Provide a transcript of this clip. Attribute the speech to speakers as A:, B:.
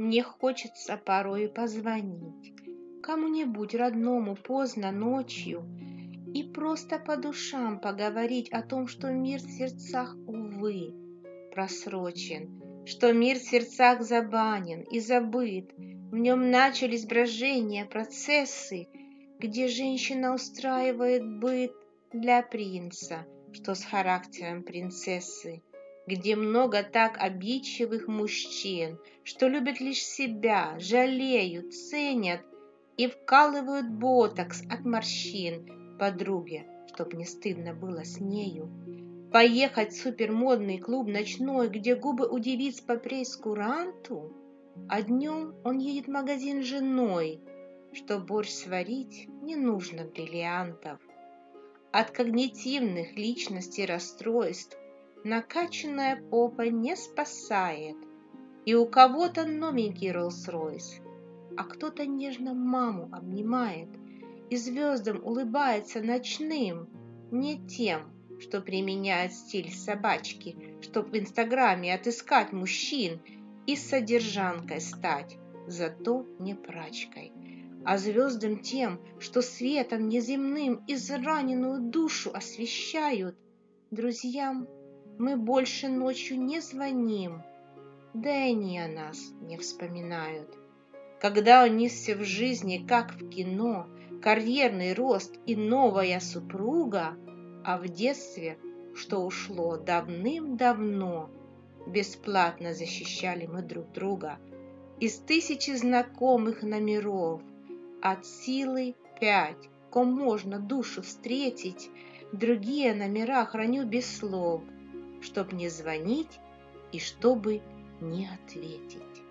A: Мне хочется порой позвонить кому-нибудь родному поздно ночью и просто по душам поговорить о том, что мир в сердцах, увы, просрочен, что мир в сердцах забанен и забыт, в нем начались брожения, процессы, где женщина устраивает быт для принца, что с характером принцессы, где много так обидчивых мужчин, что любят лишь себя, жалеют, ценят и вкалывают ботокс от морщин подруге, чтоб не стыдно было с нею. Поехать в супермодный клуб ночной, где губы у девиц по прейскуранту, а днем он едет в магазин с женой, что борщ сварить не нужно бриллиантов. От когнитивных личностей расстройств накачанная попа не спасает, и у кого-то новенький Роллс-Ройс, а кто-то нежно маму обнимает и звездам улыбается ночным, не тем, что применяет стиль собачки, чтоб в Инстаграме отыскать мужчин и содержанкой стать, зато не прачкой, а звездам тем, что светом неземным израненную душу освещают. Друзьям мы больше ночью не звоним, да и они о нас не вспоминают. Когда унесся в жизни, как в кино, карьерный рост и новая супруга, а в детстве, что ушло давным-давно, бесплатно защищали мы друг друга из тысячи знакомых номеров, от силы пять, ком можно душу встретить, другие номера храню без слов, чтоб не звонить и чтобы не ответить.